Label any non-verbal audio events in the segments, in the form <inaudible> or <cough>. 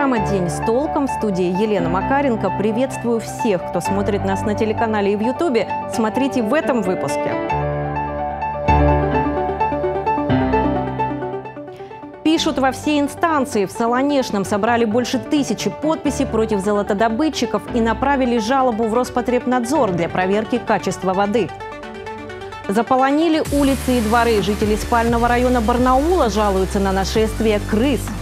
Программа «День с толком» в студии Елена Макаренко. Приветствую всех, кто смотрит нас на телеканале и в Ютубе. Смотрите в этом выпуске. Пишут во все инстанции. В Солонежном собрали больше тысячи подписей против золотодобытчиков и направили жалобу в Роспотребнадзор для проверки качества воды. Заполонили улицы и дворы. Жители спального района Барнаула жалуются на нашествие крыс –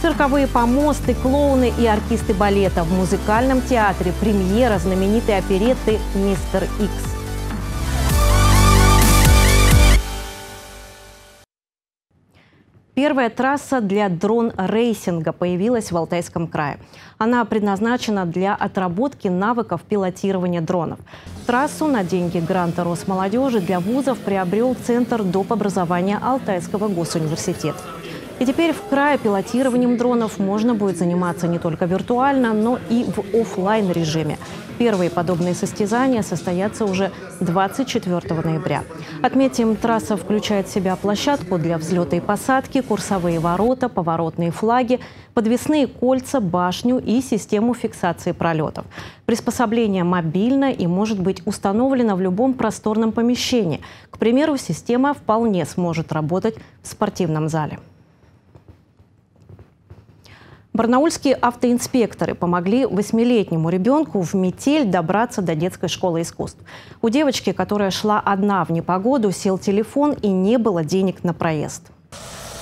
Цирковые помосты, клоуны и артисты балета в музыкальном театре. Премьера знаменитой оперетты «Мистер Икс». Первая трасса для дрон-рейсинга появилась в Алтайском крае. Она предназначена для отработки навыков пилотирования дронов. Трассу на деньги гранта Росмолодежи для вузов приобрел Центр доп. образования Алтайского госуниверситета. И теперь в крае пилотированием дронов можно будет заниматься не только виртуально, но и в офлайн режиме. Первые подобные состязания состоятся уже 24 ноября. Отметим, трасса включает в себя площадку для взлета и посадки, курсовые ворота, поворотные флаги, подвесные кольца, башню и систему фиксации пролетов. Приспособление мобильно и может быть установлено в любом просторном помещении. К примеру, система вполне сможет работать в спортивном зале. Барнаульские автоинспекторы помогли восьмилетнему ребенку в метель добраться до детской школы искусств. У девочки, которая шла одна в непогоду, сел телефон и не было денег на проезд.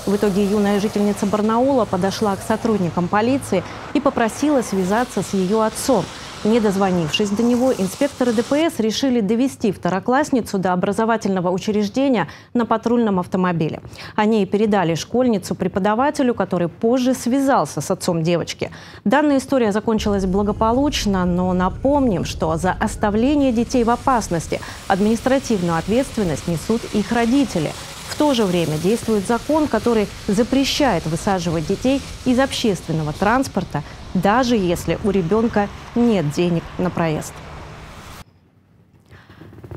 В итоге юная жительница Барнаула подошла к сотрудникам полиции и попросила связаться с ее отцом – не дозвонившись до него, инспекторы ДПС решили довести второклассницу до образовательного учреждения на патрульном автомобиле. Они передали школьницу преподавателю, который позже связался с отцом девочки. Данная история закончилась благополучно, но напомним, что за оставление детей в опасности административную ответственность несут их родители – в то же время действует закон, который запрещает высаживать детей из общественного транспорта даже если у ребенка нет денег на проезд.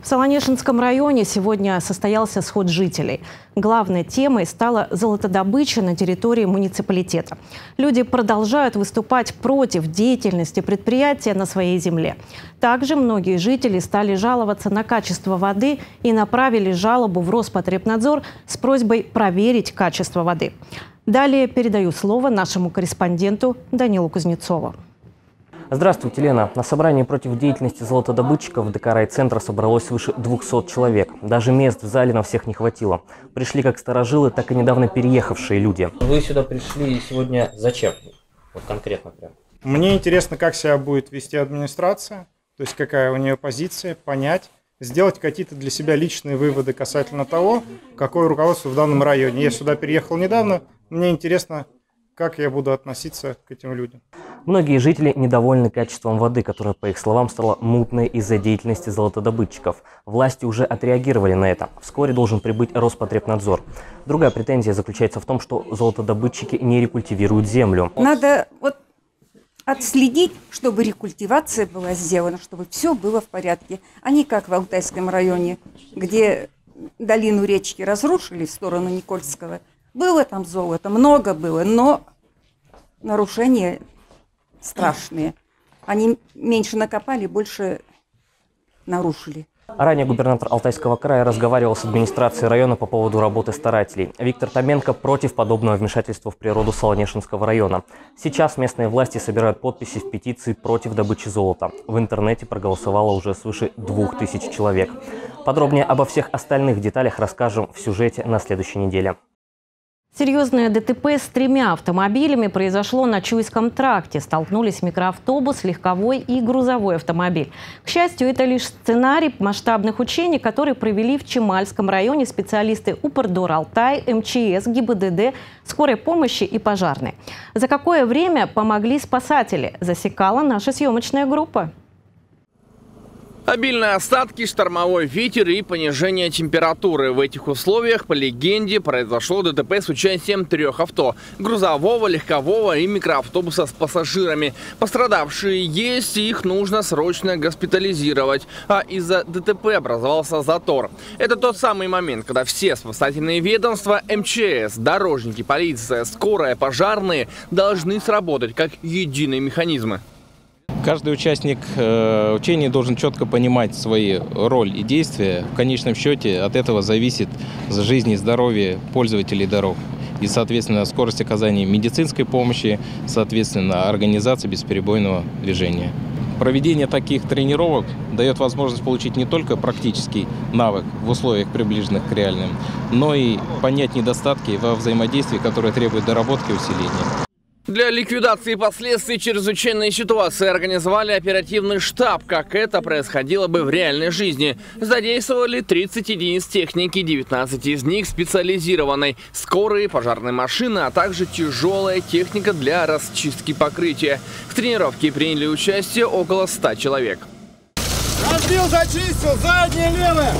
В Солонешинском районе сегодня состоялся сход жителей. Главной темой стала золотодобыча на территории муниципалитета. Люди продолжают выступать против деятельности предприятия на своей земле. Также многие жители стали жаловаться на качество воды и направили жалобу в Роспотребнадзор с просьбой проверить качество воды. Далее передаю слово нашему корреспонденту Данилу Кузнецову. Здравствуйте, Лена. На собрании против деятельности золотодобытчиков в ДК центра собралось свыше 200 человек. Даже мест в зале на всех не хватило. Пришли как старожилы, так и недавно переехавшие люди. Вы сюда пришли сегодня зачем? Вот конкретно прям. Мне интересно, как себя будет вести администрация, то есть какая у нее позиция, понять, сделать какие-то для себя личные выводы касательно того, какое руководство в данном районе. Я сюда переехал недавно, мне интересно, как я буду относиться к этим людям. Многие жители недовольны качеством воды, которая, по их словам, стала мутной из-за деятельности золотодобытчиков. Власти уже отреагировали на это. Вскоре должен прибыть Роспотребнадзор. Другая претензия заключается в том, что золотодобытчики не рекультивируют землю. Надо вот отследить, чтобы рекультивация была сделана, чтобы все было в порядке, а не как в Алтайском районе, где долину речки разрушили в сторону Никольского – было там золото, много было, но нарушения страшные. Они меньше накопали, больше нарушили. Ранее губернатор Алтайского края разговаривал с администрацией района по поводу работы старателей. Виктор Томенко против подобного вмешательства в природу Солонешинского района. Сейчас местные власти собирают подписи в петиции против добычи золота. В интернете проголосовало уже свыше двух тысяч человек. Подробнее обо всех остальных деталях расскажем в сюжете на следующей неделе. Серьезное ДТП с тремя автомобилями произошло на Чуйском тракте. Столкнулись микроавтобус, легковой и грузовой автомобиль. К счастью, это лишь сценарий масштабных учений, которые провели в Чемальском районе специалисты УПРДОР «Алтай», МЧС, ГИБДД, скорой помощи и пожарной. За какое время помогли спасатели, засекала наша съемочная группа. Обильные остатки, штормовой ветер и понижение температуры. В этих условиях, по легенде, произошло ДТП с участием трех авто. Грузового, легкового и микроавтобуса с пассажирами. Пострадавшие есть, и их нужно срочно госпитализировать. А из-за ДТП образовался затор. Это тот самый момент, когда все спасательные ведомства, МЧС, дорожники, полиция, скорая, пожарные должны сработать как единые механизмы. Каждый участник э, учения должен четко понимать свои роль и действия. В конечном счете от этого зависит жизнь и здоровье пользователей дорог. И, соответственно, скорость оказания медицинской помощи, соответственно, организация бесперебойного движения. Проведение таких тренировок дает возможность получить не только практический навык в условиях, приближенных к реальным, но и понять недостатки во взаимодействии, которые требуют доработки и усиления. Для ликвидации последствий чрезвычайной ситуации организовали оперативный штаб, как это происходило бы в реальной жизни. Задействовали 30 единиц техники, 19 из них специализированной, скорые, пожарные машины, а также тяжелая техника для расчистки покрытия. В тренировке приняли участие около 100 человек. Разбил, зачистил, заднее левое!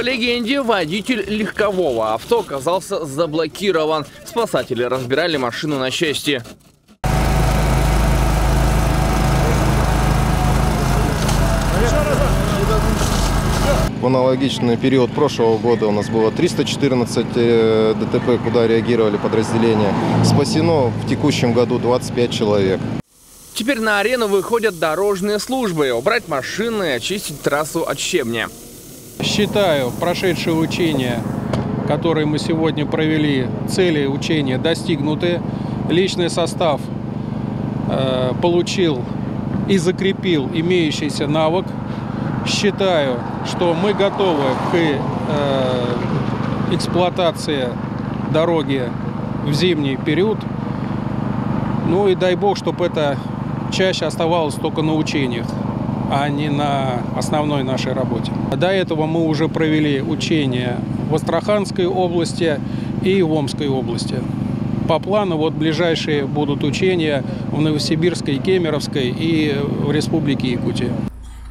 По легенде, водитель легкового авто оказался заблокирован. Спасатели разбирали машину на части. В аналогичный период прошлого года у нас было 314 э, ДТП, куда реагировали подразделения. Спасено в текущем году 25 человек. Теперь на арену выходят дорожные службы. Убрать машины и очистить трассу от щебня. Считаю прошедшие учения, которые мы сегодня провели, цели учения достигнуты. Личный состав э, получил и закрепил имеющийся навык. Считаю, что мы готовы к э, эксплуатации дороги в зимний период. Ну и дай бог, чтобы это чаще оставалось только на учениях а не на основной нашей работе. До этого мы уже провели учения в Астраханской области и в Омской области. По плану вот ближайшие будут учения в Новосибирской, Кемеровской и в Республике Якутия.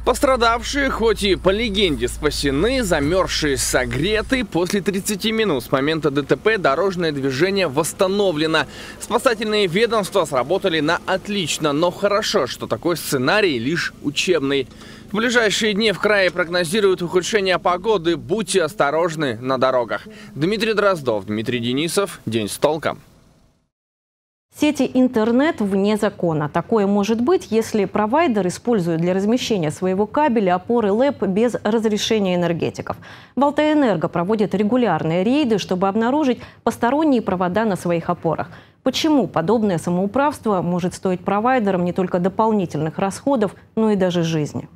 Пострадавшие, хоть и по легенде спасены, замерзшие согреты, после 30 минут с момента ДТП дорожное движение восстановлено. Спасательные ведомства сработали на отлично, но хорошо, что такой сценарий лишь учебный. В ближайшие дни в крае прогнозируют ухудшение погоды, будьте осторожны на дорогах. Дмитрий Дроздов, Дмитрий Денисов, День с толком. Сети интернет вне закона. Такое может быть, если провайдер использует для размещения своего кабеля опоры ЛЭП без разрешения энергетиков. Балтаэнерго проводит регулярные рейды, чтобы обнаружить посторонние провода на своих опорах. Почему подобное самоуправство может стоить провайдерам не только дополнительных расходов, но и даже жизни?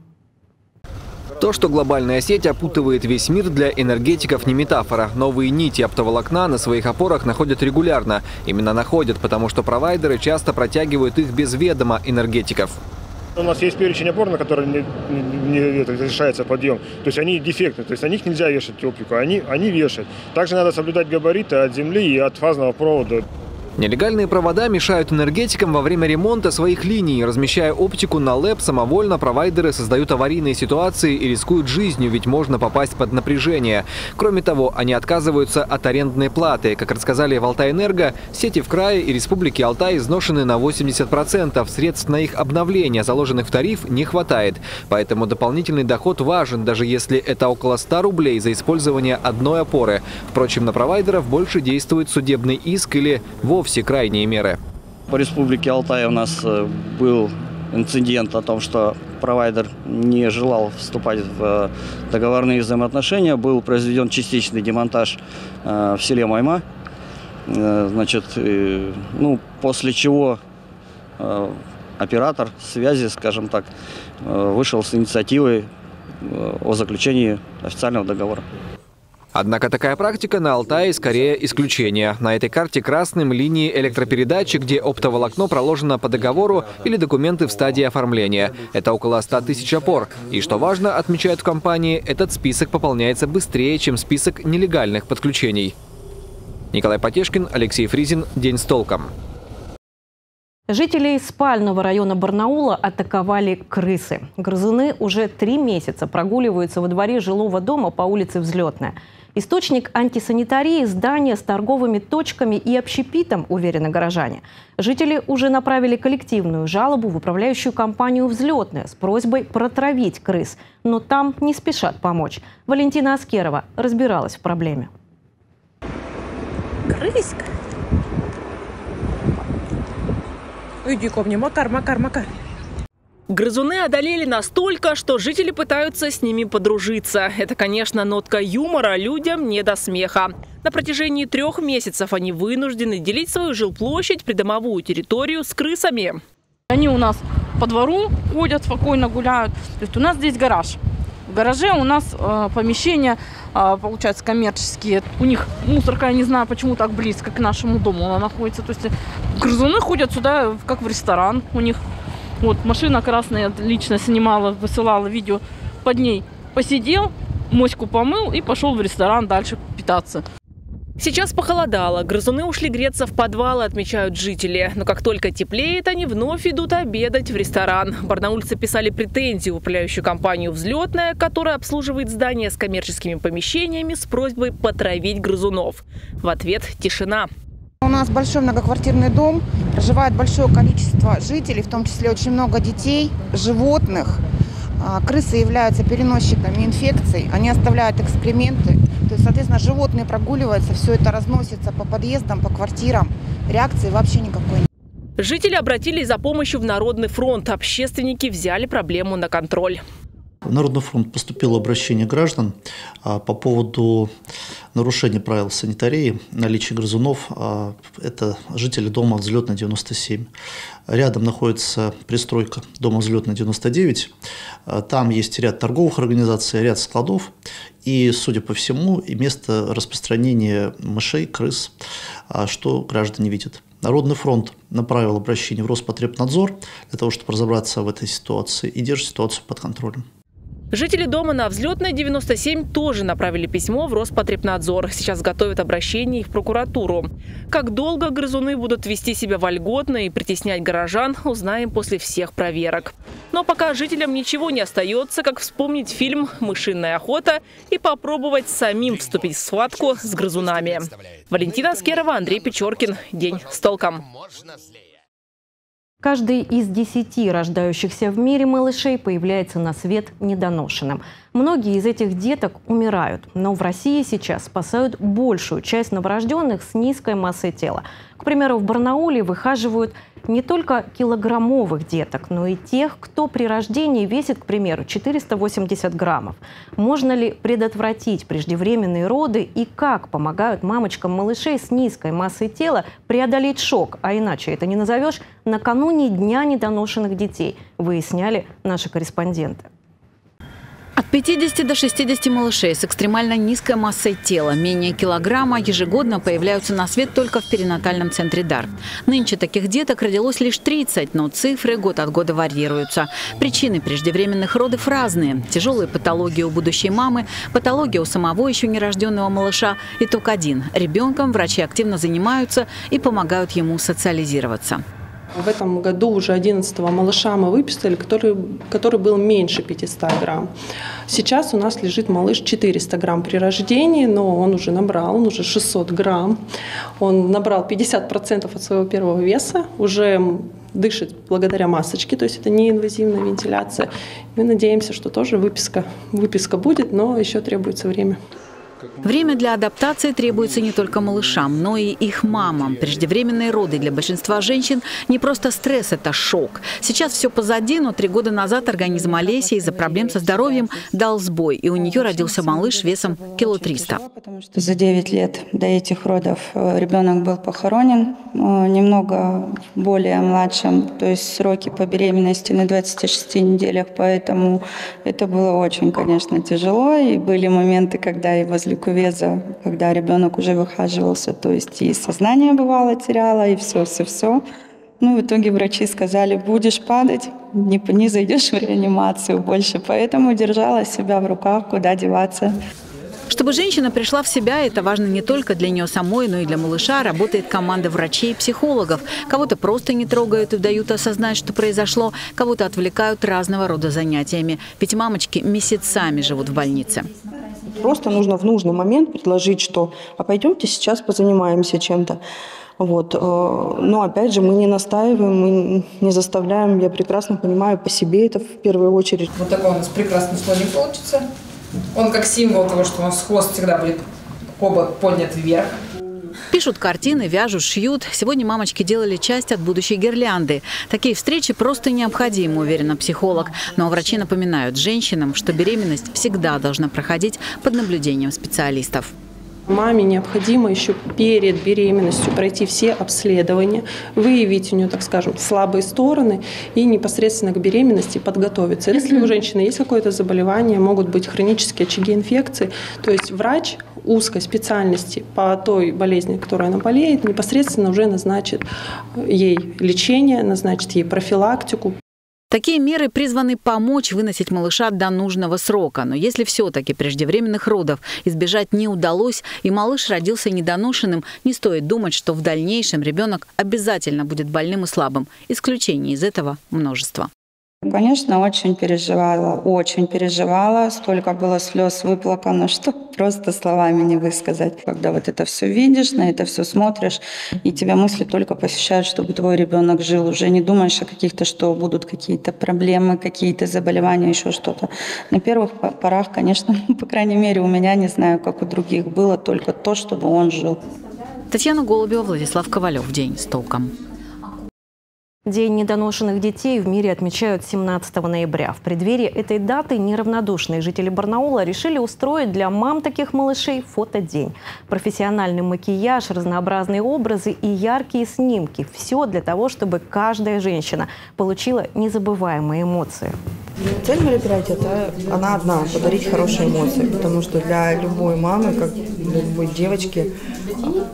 То, что глобальная сеть опутывает весь мир для энергетиков не метафора. Новые нити оптоволокна на своих опорах находят регулярно. Именно находят, потому что провайдеры часто протягивают их без ведома энергетиков. У нас есть перечень опор, на которые не, не, не разрешается подъем. То есть они дефектны, то есть на них нельзя вешать оптику, они, они вешают. Также надо соблюдать габариты от земли и от фазного провода. Нелегальные провода мешают энергетикам во время ремонта своих линий. Размещая оптику на ЛЭП, самовольно провайдеры создают аварийные ситуации и рискуют жизнью, ведь можно попасть под напряжение. Кроме того, они отказываются от арендной платы. Как рассказали в Алтайэнерго, сети в крае и Республике Алтай изношены на 80%. Средств на их обновление, заложенных в тариф, не хватает. Поэтому дополнительный доход важен, даже если это около 100 рублей за использование одной опоры. Впрочем, на провайдеров больше действует судебный иск или вовсе вовсе крайние меры. По республике Алтай у нас э, был инцидент о том, что провайдер не желал вступать в э, договорные взаимоотношения. Был произведен частичный демонтаж э, в селе Майма. Значит, ну, после чего оператор связи, скажем так, вышел с инициативой о заключении официального договора. Однако такая практика на Алтае скорее исключение. На этой карте красным линии электропередачи, где оптоволокно проложено по договору или документы в стадии оформления. Это около 100 тысяч опор. И что важно, отмечают в компании, этот список пополняется быстрее, чем список нелегальных подключений. Николай Потешкин, Алексей Фризин. День с толком. Жителей спального района Барнаула атаковали крысы. Грызуны уже три месяца прогуливаются во дворе жилого дома по улице Взлетная. Источник антисанитарии – здание с торговыми точками и общепитом, уверены горожане. Жители уже направили коллективную жалобу в управляющую компанию «Взлетная» с просьбой протравить крыс. Но там не спешат помочь. Валентина Аскерова разбиралась в проблеме. Крыска. Иди ко мне, Макар, Макар, Макар. Грызуны одолели настолько, что жители пытаются с ними подружиться. Это, конечно, нотка юмора людям не до смеха. На протяжении трех месяцев они вынуждены делить свою жилплощадь, придомовую территорию с крысами. Они у нас по двору ходят, спокойно гуляют. То есть у нас здесь гараж. В гараже у нас э, помещения, э, получается, коммерческие. У них мусорка, я не знаю, почему так близко к нашему дому она находится. То есть грызуны ходят сюда, как в ресторан. У них вот машина красная, лично снимала, высылала видео. Под ней посидел, моську помыл и пошел в ресторан дальше питаться. Сейчас похолодало, грызуны ушли греться в подвалы, отмечают жители. Но как только теплеет, они вновь идут обедать в ресторан. Барнаульцы писали претензии в управляющую компанию «Взлетная», которая обслуживает здание с коммерческими помещениями с просьбой потравить грызунов. В ответ тишина. У нас большой многоквартирный дом, проживает большое количество жителей, в том числе очень много детей, животных. А, крысы являются переносчиками инфекций, они оставляют экскременты. То есть, соответственно, животные прогуливаются, все это разносится по подъездам, по квартирам. Реакции вообще никакой нет. Жители обратились за помощью в Народный фронт. Общественники взяли проблему на контроль. В Народный фронт поступило обращение граждан а, по поводу нарушения правил санитарии, наличия грызунов. А, это жители дома «Взлетный 97». Рядом находится пристройка дома «Взлетный 99». А, там есть ряд торговых организаций, ряд складов. И, судя по всему, и место распространения мышей, крыс, что граждане видят. Народный фронт направил обращение в Роспотребнадзор для того, чтобы разобраться в этой ситуации и держит ситуацию под контролем. Жители дома на взлетной 97 тоже направили письмо в Роспотребнадзор. Сейчас готовят обращение в прокуратуру. Как долго грызуны будут вести себя вольготно и притеснять горожан, узнаем после всех проверок. Но пока жителям ничего не остается, как вспомнить фильм «Мышиная охота» и попробовать самим вступить в схватку с грызунами. Валентина Аскерова, Андрей Печоркин. День с толком. Каждый из десяти рождающихся в мире малышей появляется на свет недоношенным. Многие из этих деток умирают, но в России сейчас спасают большую часть новорожденных с низкой массой тела. К примеру, в Барнауле выхаживают не только килограммовых деток, но и тех, кто при рождении весит, к примеру, 480 граммов. Можно ли предотвратить преждевременные роды и как помогают мамочкам малышей с низкой массой тела преодолеть шок, а иначе это не назовешь, накануне Дня недоношенных детей, выясняли наши корреспонденты. От 50 до 60 малышей с экстремально низкой массой тела, менее килограмма, ежегодно появляются на свет только в перинатальном центре ДАР. Нынче таких деток родилось лишь 30, но цифры год от года варьируются. Причины преждевременных родов разные. Тяжелые патологии у будущей мамы, патология у самого еще нерожденного малыша. Итог один. Ребенком врачи активно занимаются и помогают ему социализироваться. В этом году уже 11 малыша мы выписали, который, который был меньше 500 грамм. Сейчас у нас лежит малыш 400 грамм при рождении, но он уже набрал, он уже 600 грамм. Он набрал 50% от своего первого веса, уже дышит благодаря масочке, то есть это неинвазивная вентиляция. Мы надеемся, что тоже выписка, выписка будет, но еще требуется время. Время для адаптации требуется не только малышам, но и их мамам. Преждевременные роды для большинства женщин не просто стресс, это шок. Сейчас все позади, но три года назад организм Олеси из-за проблем со здоровьем дал сбой, и у нее родился малыш весом кило триста. За 9 лет до этих родов э, ребенок был похоронен э, немного более младшим, то есть сроки по беременности на 26 неделях, поэтому это было очень, конечно, тяжело, и были моменты, когда и возле кувеза, когда ребенок уже выхаживался, то есть и сознание бывало теряло, и все-все-все. Ну, в итоге врачи сказали, будешь падать, не, не зайдешь в реанимацию больше. Поэтому держала себя в руках, куда деваться. Чтобы женщина пришла в себя, это важно не только для нее самой, но и для малыша. Работает команда врачей и психологов. Кого-то просто не трогают и дают осознать, что произошло, кого-то отвлекают разного рода занятиями. Ведь мамочки месяцами живут в больнице. Просто нужно в нужный момент предложить, что «а пойдемте сейчас позанимаемся чем-то». Вот. Э, но опять же, мы не настаиваем, мы не заставляем. Я прекрасно понимаю по себе это в первую очередь. Вот такой у нас прекрасный слоник получится. Он как символ того, что у нас хвост всегда будет оба поднят вверх. Пишут картины, вяжут, шьют. Сегодня мамочки делали часть от будущей гирлянды. Такие встречи просто необходимы, уверена психолог. Но врачи напоминают женщинам, что беременность всегда должна проходить под наблюдением специалистов. Маме необходимо еще перед беременностью пройти все обследования, выявить у нее, так скажем, слабые стороны и непосредственно к беременности подготовиться. Если у женщины есть какое-то заболевание, могут быть хронические очаги инфекции, то есть врач узкой специальности по той болезни, которой она болеет, непосредственно уже назначит ей лечение, назначит ей профилактику, Такие меры призваны помочь выносить малыша до нужного срока. Но если все-таки преждевременных родов избежать не удалось, и малыш родился недоношенным, не стоит думать, что в дальнейшем ребенок обязательно будет больным и слабым. Исключений из этого множество. Конечно, очень переживала, очень переживала. Столько было слез выплакано, <laughs> что просто словами не высказать. Когда вот это все видишь, на это все смотришь, и тебя мысли только посещают, чтобы твой ребенок жил. Уже не думаешь о каких-то, что будут какие-то проблемы, какие-то заболевания, еще что-то. На первых порах, конечно, <laughs> по крайней мере, у меня, не знаю, как у других, было только то, чтобы он жил. Татьяна Голубева, Владислав Ковалев. День с толком. День недоношенных детей в мире отмечают 17 ноября. В преддверии этой даты неравнодушные жители Барнаула решили устроить для мам таких малышей фотодень. Профессиональный макияж, разнообразные образы и яркие снимки. Все для того, чтобы каждая женщина получила незабываемые эмоции. Цель мероприятия это она одна – подарить хорошие эмоции, потому что для любой мамы, как для любой девочки,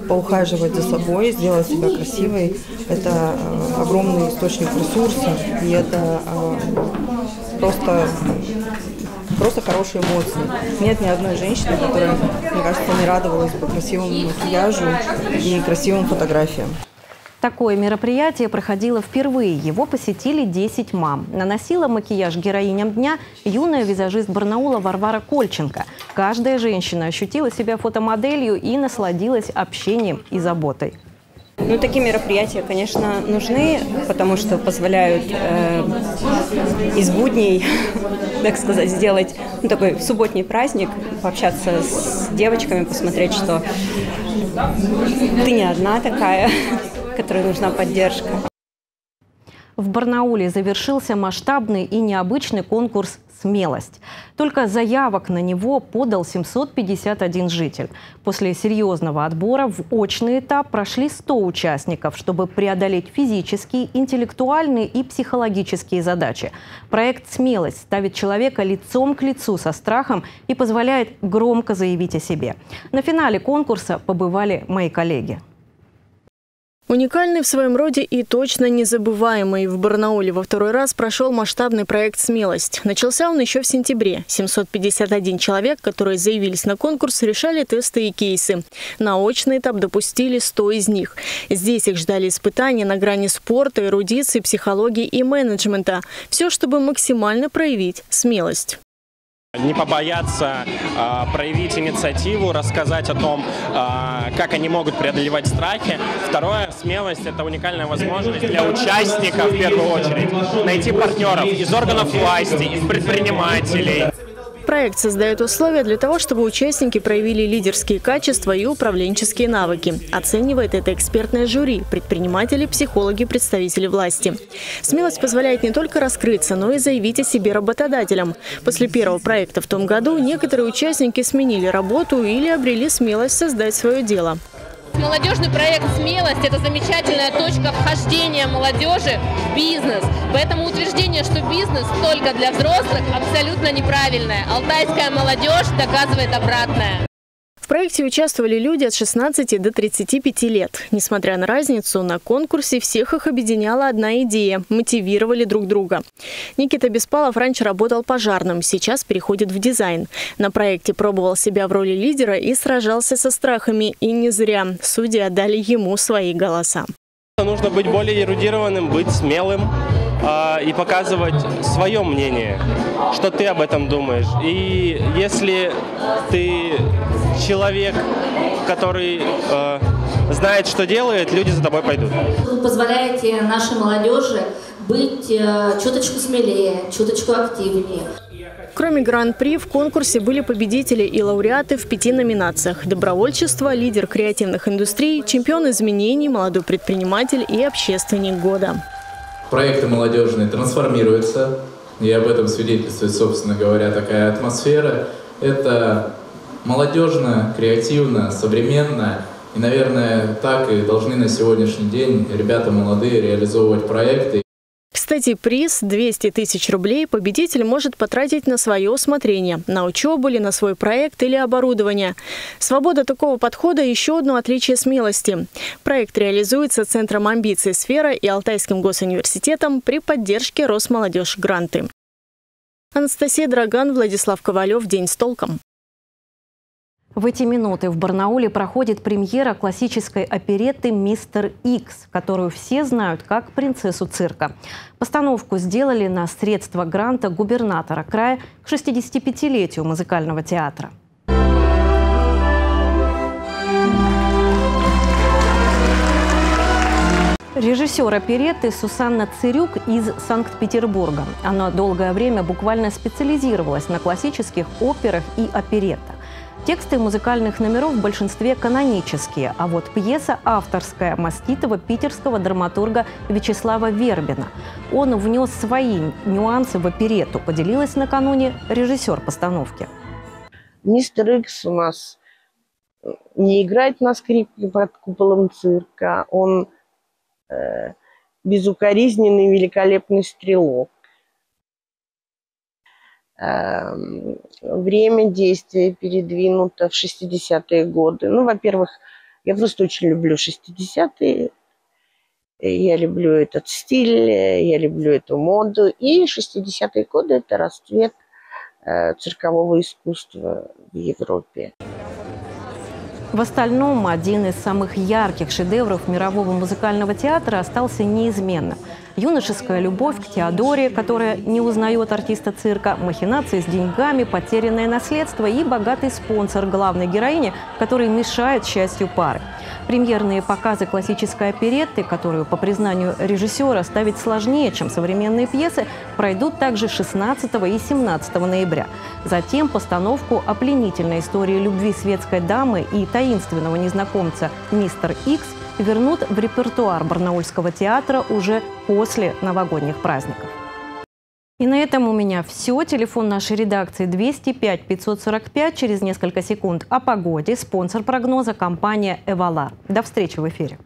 поухаживать за собой, сделать себя красивой – это э, огромный источник ресурса, и это э, просто просто хорошие эмоции. Нет ни одной женщины, которая, мне кажется, не радовалась бы красивому макияжу и красивым фотографиям. Такое мероприятие проходило впервые. Его посетили 10 мам. Наносила макияж героиням дня юная визажист Барнаула Варвара Кольченко. Каждая женщина ощутила себя фотомоделью и насладилась общением и заботой. Ну, такие мероприятия, конечно, нужны, потому что позволяют э, из будней, <laughs> так сказать, сделать ну, такой субботний праздник, пообщаться с девочками, посмотреть, что ты не одна такая, <laughs> которой нужна поддержка. В Барнауле завершился масштабный и необычный конкурс «Смелость». Только заявок на него подал 751 житель. После серьезного отбора в очный этап прошли 100 участников, чтобы преодолеть физические, интеллектуальные и психологические задачи. Проект «Смелость» ставит человека лицом к лицу со страхом и позволяет громко заявить о себе. На финале конкурса побывали мои коллеги. Уникальный в своем роде и точно незабываемый. В Барнауле во второй раз прошел масштабный проект «Смелость». Начался он еще в сентябре. 751 человек, которые заявились на конкурс, решали тесты и кейсы. На очный этап допустили 100 из них. Здесь их ждали испытания на грани спорта, эрудиции, психологии и менеджмента. Все, чтобы максимально проявить смелость. Не побояться э, проявить инициативу, рассказать о том, э, как они могут преодолевать страхи. Второе, смелость – это уникальная возможность для участников, в первую очередь, найти партнеров из органов власти, из предпринимателей. Проект создает условия для того, чтобы участники проявили лидерские качества и управленческие навыки. Оценивает это экспертное жюри, предприниматели, психологи, представители власти. Смелость позволяет не только раскрыться, но и заявить о себе работодателям. После первого проекта в том году некоторые участники сменили работу или обрели смелость создать свое дело. Молодежный проект «Смелость» – это замечательная точка вхождения молодежи в бизнес. Поэтому утверждение, что бизнес только для взрослых, абсолютно неправильное. Алтайская молодежь доказывает обратное проекте участвовали люди от 16 до 35 лет. Несмотря на разницу, на конкурсе всех их объединяла одна идея – мотивировали друг друга. Никита Беспалов раньше работал пожарным, сейчас переходит в дизайн. На проекте пробовал себя в роли лидера и сражался со страхами. И не зря. Судьи отдали ему свои голоса. Нужно быть более эрудированным, быть смелым э, и показывать свое мнение, что ты об этом думаешь. И если ты человек, который э, знает, что делает, люди за тобой пойдут. Вы позволяете нашей молодежи быть э, чуточку смелее, чуточку активнее. Кроме гран-при, в конкурсе были победители и лауреаты в пяти номинациях. Добровольчество, лидер креативных индустрий, чемпион изменений, молодой предприниматель и общественник года. Проекты молодежные трансформируются, и об этом свидетельствует, собственно говоря, такая атмосфера. Это молодежно, креативно, современно. И, наверное, так и должны на сегодняшний день ребята молодые реализовывать проекты. Кстати, приз 200 тысяч рублей победитель может потратить на свое усмотрение, на учебу или на свой проект или оборудование. Свобода такого подхода – еще одно отличие смелости. Проект реализуется Центром амбиций «Сфера» и Алтайским госуниверситетом при поддержке Росмолодежь гранты. Анастасия Драган, Владислав Ковалев. День с толком. В эти минуты в Барнауле проходит премьера классической оперетты «Мистер Икс», которую все знают как принцессу цирка. Постановку сделали на средства гранта губернатора края к 65-летию музыкального театра. Режиссер оперетты Сусанна Цирюк из Санкт-Петербурга. Она долгое время буквально специализировалась на классических операх и опереттах. Тексты музыкальных номеров в большинстве канонические, а вот пьеса авторская маститого питерского драматурга Вячеслава Вербина. Он внес свои нюансы в оперету, поделилась накануне режиссер постановки. Мистер Икс у нас не играет на скрипке под куполом цирка, он э, безукоризненный, великолепный стрелок. Эм, время действия передвинуто в 60-е годы. Ну, во-первых, я просто очень люблю 60-е. Я люблю этот стиль, я люблю эту моду. И 60-е годы – это расцвет э, циркового искусства в Европе. В остальном, один из самых ярких шедевров мирового музыкального театра остался неизменным. Юношеская любовь к Теодоре, которая не узнает артиста цирка, махинации с деньгами, потерянное наследство и богатый спонсор главной героини, который мешает счастью пары. Премьерные показы классической оперетты, которую, по признанию режиссера, ставить сложнее, чем современные пьесы, пройдут также 16 и 17 ноября. Затем постановку о пленительной истории любви светской дамы и таинственного незнакомца «Мистер Икс» вернут в репертуар Барнаульского театра уже после новогодних праздников. И на этом у меня все. Телефон нашей редакции 205 545 через несколько секунд. О погоде. Спонсор прогноза – компания «Эвалар». До встречи в эфире.